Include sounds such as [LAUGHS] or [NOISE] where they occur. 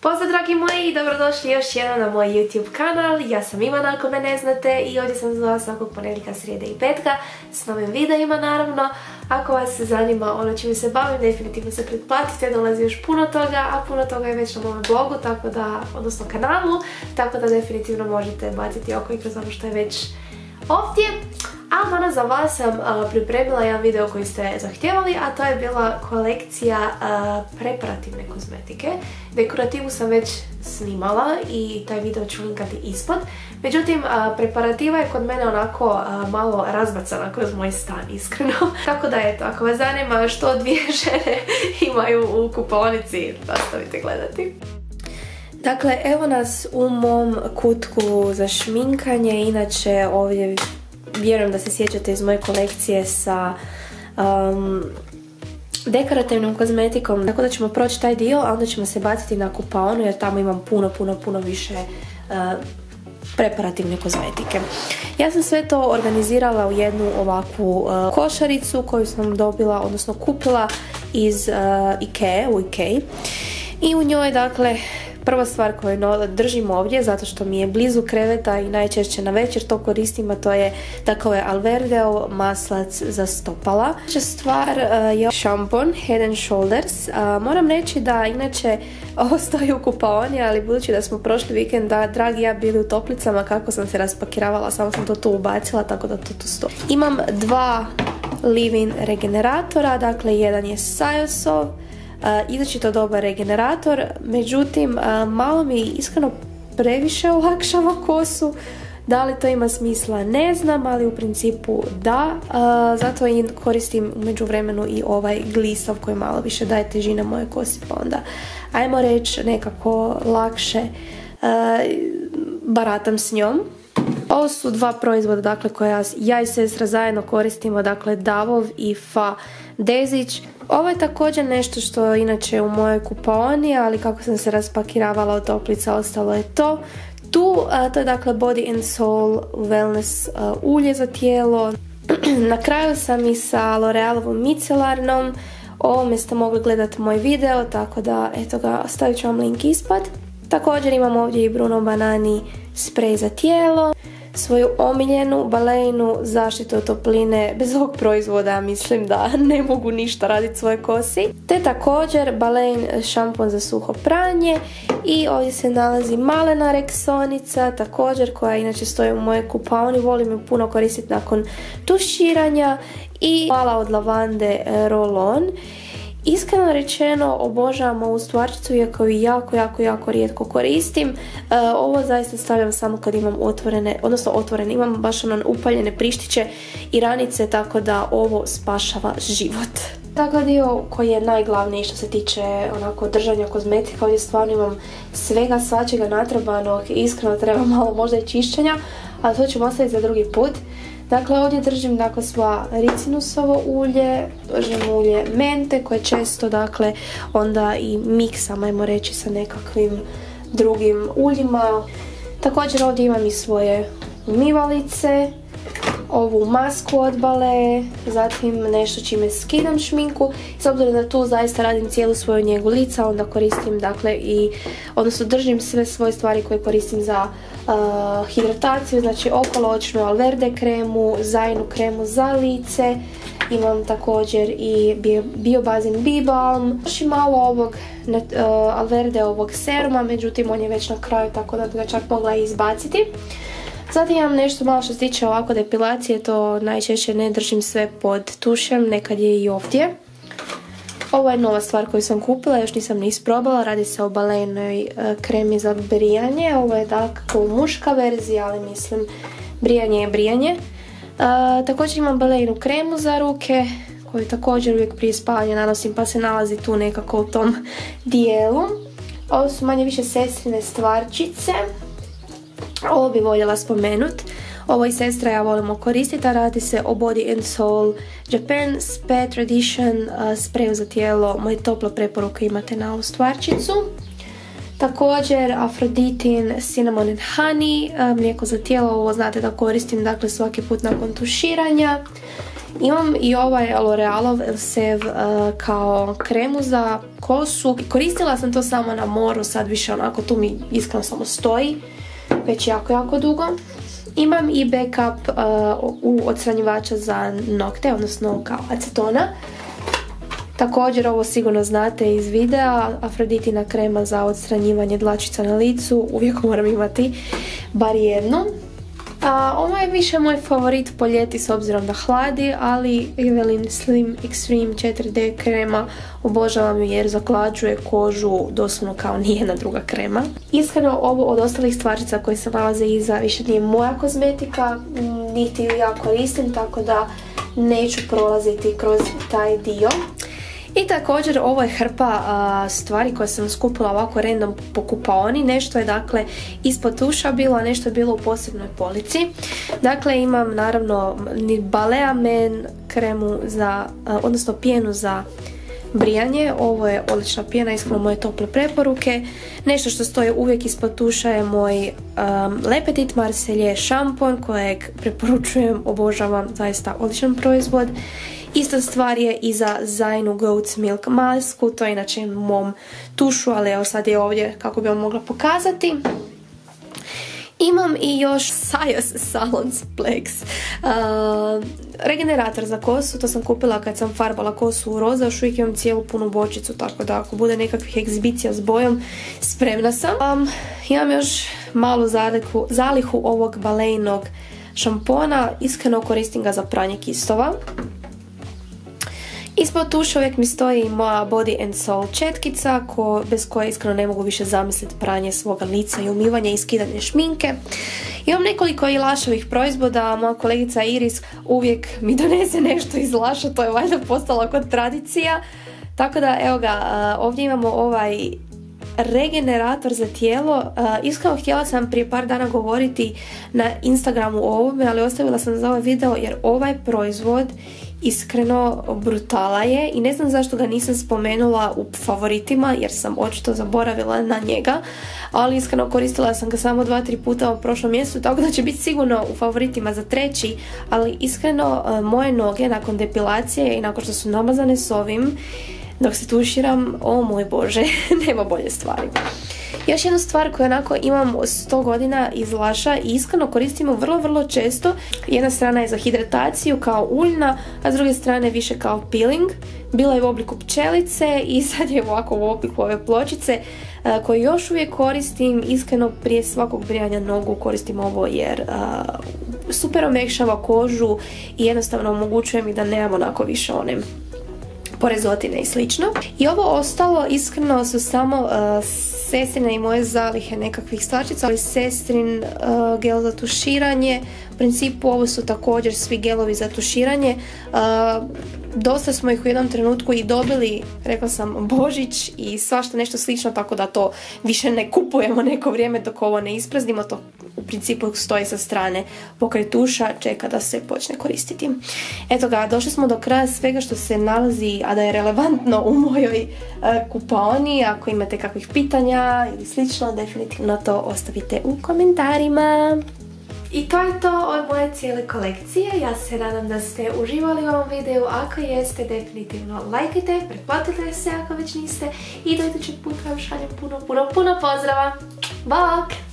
Pozdrav dragi moji i dobrodošli još jednom na moj YouTube kanal. Ja sam Ivana ako me ne znate i ovdje sam za svakog ponedjeljka, srijede i petka s novim videima naravno. Ako vas se zanima ono čime se bavim, definitivno se pretplatite, dolazi još puno toga, a puno toga je već na mom blogu, tako da, odnosno kanalu, tako da definitivno možete baciti oko i kroz ono što je već ovdje. A danas za vas sam pripremila jedan video koji ste zahtjevali, a to je bila kolekcija preparativne kozmetike. Dekorativu sam već snimala i taj video ću linkati ispod. Međutim, preparativa je kod mene onako malo razbacana kroz moj stan, iskreno. [LAUGHS] Tako da eto, ako vas zanima što dvije [LAUGHS] žene imaju u kuponici, nastavite gledati. Dakle, evo nas u mom kutku za šminkanje, inače ovdje vjerujem da se sjećate iz moje kolekcije sa um, dekorativnom kozmetikom. Tako da ćemo proći taj dio, a onda ćemo se baciti na kupaonu jer tamo imam puno, puno, puno više uh, preparativne kozmetike. Ja sam sve to organizirala u jednu ovakvu uh, košaricu koju sam dobila, odnosno kupila iz uh, Ikea, u Ikea. I u njoj, dakle, Prva stvar koju držim ovdje, zato što mi je blizu kreveta i najčešće na večer to koristim, a to je dakle Alverdeo maslac za stopala. Sljedeća stvar e, je šampon Head and Shoulders. moram reći da inače [LAUGHS] ovo stoji u kupaoni, ali budući da smo prošli vikend da dragi ja bili u toplicama kako sam se raspakiravala, samo sam to tu ubacila, tako da to tu stoji. Imam dva leave-in regeneratora, dakle jedan je Sajosov, izračito dobar regenerator, međutim malo mi iskreno previše olakšava kosu, da li to ima smisla ne znam, ali u principu da, zato i koristim među vremenu i ovaj glisav koji malo više daje težine moje kosi, pa onda ajmo reći nekako lakše baratam s njom. Ovo su dva proizvoda dakle, koja ja i sestra zajedno koristimo, dakle Davov i Fa Dezić. Ovo je također nešto što inače u mojoj kupaoni, ali kako sam se raspakiravala od toplica ostalo je to. Tu, to je dakle Body and Soul Wellness ulje za tijelo. [CLEARS THROAT] Na kraju sam i sa L'Orealovom micelarnom. Ovome ste mogli gledati moj video, tako da eto ga, stavit ću vam link ispod. Također imam ovdje i Bruno Banani sprej za tijelo svoju omiljenu balejnu zaštitu od topline. Bez ovog proizvoda mislim da ne mogu ništa raditi svoje kosi. Te također balejn šampon za suho pranje i ovdje se nalazi malena reksonica također koja inače stoji u moje kupaoni. Volim ju puno koristiti nakon tuširanja i mala od lavande roll-on. Iskreno rečeno obožavam ovu stvarčicu iako ju jako, jako, jako rijetko koristim. E, ovo zaista stavljam samo kad imam otvorene, odnosno otvorene, imam baš ono upaljene prištiće i ranice tako da ovo spašava život. Dakle, dio koji je najglavniji što se tiče onako držanja kozmetika, ovdje stvarno imam svega svačega natrebanog, iskreno treba malo možda i čišćenja, ali to ćemo ostaviti za drugi put. Dakle, ovdje držim dakle sva ricinusovo ulje, držim ulje mente koje često dakle onda i miksam, ajmo reći, sa nekakvim drugim uljima. Također ovdje imam i svoje umivalice, ovu masku od bale, zatim nešto čime skidam šminku. S obzirom da tu zaista radim cijelu svoju njegu lica, onda koristim dakle i, odnosno držim sve svoje stvari koje koristim za uh, hidrataciju, znači okoločnu alverde kremu, zajnu kremu za lice, imam također i biobazin B-balm, još i malo ovog uh, alverde ovog seruma, međutim on je već na kraju tako da ga čak mogla izbaciti. Zatim imam nešto malo što se tiče ovako depilacije, to najčešće ne držim sve pod tušem, nekad je i ovdje. Ovo je nova stvar koju sam kupila, još nisam ni isprobala, radi se o balenoj e, kremi za brijanje. Ovo je dakle muška verzija, ali mislim brijanje je brijanje. E, također imam balenu kremu za ruke, koju također uvijek prije spavanja nanosim pa se nalazi tu nekako u tom [LAUGHS] dijelu. Ovo su manje više sestrine stvarčice. Ovo bi voljela spomenut. Ovo i sestra ja volimo koristiti, a radi se o Body and Soul Japan Spa Tradition uh, za tijelo. Moje toplo preporuke imate na ovu stvarčicu. Također Aphroditein Cinnamon and Honey, mlijeko za tijelo, ovo znate da koristim dakle svaki put nakon tuširanja. Imam i ovaj L'Orealov Elsev uh, kao kremu za kosu. Koristila sam to samo na moru, sad više onako tu mi iskreno samo stoji. Već jako, jako dugo. Imam i backup uh, u odstranjivača za nokte, odnosno kao acetona. Također ovo sigurno znate iz videa, Afroditina krema za odstranjivanje dlačica na licu, uvijek moram imati bar jednu. Ovo je više moj favorit po ljeti s obzirom da hladi, ali Evelyn Slim Extreme 4D krema obožavam ju jer zaklađuje kožu doslovno kao nijedna druga krema. Iskreno ovo od ostalih stvarčica koje se nalaze iza više nije moja kozmetika, niti ju ja koristim, tako da neću prolaziti kroz taj dio. I također ovo je hrpa stvari koje sam skupila ovako random po kupaoni. Nešto je dakle ispod tuša bilo, a nešto je bilo u posebnoj polici. Dakle imam naravno Balea Men kremu za, odnosno pijenu za brijanje. Ovo je odlična pjena, iskreno moje tople preporuke. Nešto što stoje uvijek ispod tuša je moj um, Le Petit šampon kojeg preporučujem, obožavam, zaista odličan proizvod. Ista stvar je i za Zainu Goat's Milk masku, to je inače mom tušu, ali evo sad je ovdje kako bi vam mogla pokazati. Imam i još Sajos Salons Plex. Regenerator za kosu, to sam kupila kad sam farbala kosu u roza, još uvijek imam cijelu punu bočicu, tako da ako bude nekakvih egzibicija s bojom, spremna sam. Imam još malu zalihu ovog balejnog šampona, iskreno koristim ga za pranje kistova. Ispod tuša uvijek mi stoji moja Body and Soul četkica ko, bez koje iskreno ne mogu više zamisliti pranje svoga lica i umivanje i skidanje šminke. Imam nekoliko i lašovih proizvoda, moja kolegica Iris uvijek mi donese nešto iz laša, to je valjda postala kod tradicija. Tako da evo ga, ovdje imamo ovaj regenerator za tijelo. Iskreno htjela sam prije par dana govoriti na Instagramu o ovome, ali ostavila sam za ovaj video jer ovaj proizvod iskreno brutala je i ne znam zašto ga nisam spomenula u favoritima jer sam očito zaboravila na njega ali iskreno koristila sam ga samo dva, tri puta u prošlom mjestu tako da će biti sigurno u favoritima za treći ali iskreno e, moje noge nakon depilacije i nakon što su namazane s ovim dok se tuširam, o moj bože, [LAUGHS] nema bolje stvari. Još jedna stvar koju onako imam 100 godina iz Laša i iskreno koristimo vrlo, vrlo često. Jedna strana je za hidrataciju kao uljna, a s druge strane više kao peeling. Bila je u obliku pčelice i [LAUGHS] sad je ovako u obliku ove pločice e, koje još uvijek koristim. Iskreno prije svakog brijanja nogu koristim ovo jer e, super omekšava kožu i jednostavno omogućuje mi da nemam onako više one porezotine i slično. I ovo ostalo iskreno su samo uh, sestrine i moje zalihe nekakvih stvarčica, ali sestrin uh, gel za tuširanje. U principu ovo su također svi gelovi za tuširanje. Uh, dosta smo ih u jednom trenutku i dobili, rekla sam, Božić i svašta nešto slično, tako da to više ne kupujemo neko vrijeme dok ovo ne ispraznimo, to u principu stoji sa strane pokretuša, čeka da se počne koristiti. Eto ga, došli smo do kraja svega što se nalazi, a da je relevantno u mojoj uh, kupaoni. Ako imate kakvih pitanja ili slično, definitivno to ostavite u komentarima. I to je to od moje cijele kolekcije. Ja se nadam da ste uživali u ovom videu. Ako jeste, definitivno lajkajte, pretplatite se ako već niste. I do idućeg puta vam šaljem puno, puno, puno pozdrava. Bok!